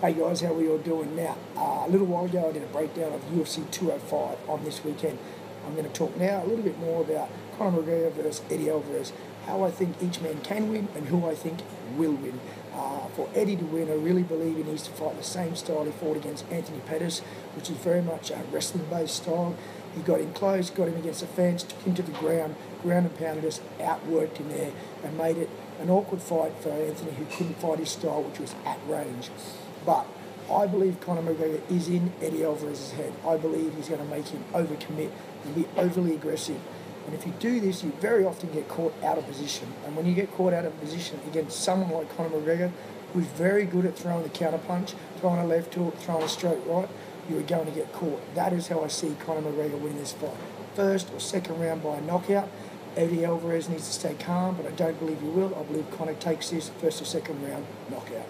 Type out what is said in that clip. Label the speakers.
Speaker 1: Hey guys, how are we all doing now? Uh, a little while ago, I did a breakdown of UFC 205 on this weekend. I'm going to talk now a little bit more about Conor McGregor versus Eddie Alvarez, how I think each man can win and who I think will win. Uh, for Eddie to win, I really believe he needs to fight the same style he fought against Anthony Pettis, which is very much a wrestling-based style. He got him close, got him against the fence, took him to the ground, ground and pounded us, outworked him there, and made it an awkward fight for Anthony, who couldn't fight his style, which was at range. But I believe Conor McGregor is in Eddie Alvarez's head. I believe he's going to make him overcommit and be overly aggressive. And if you do this, you very often get caught out of position. And when you get caught out of position against someone like Conor McGregor, who's very good at throwing the counter punch, throwing a left hook, throwing a straight right, you are going to get caught. That is how I see Conor McGregor winning this fight. First or second round by a knockout. Eddie Alvarez needs to stay calm, but I don't believe he will. I believe Conor takes this first or second round knockout.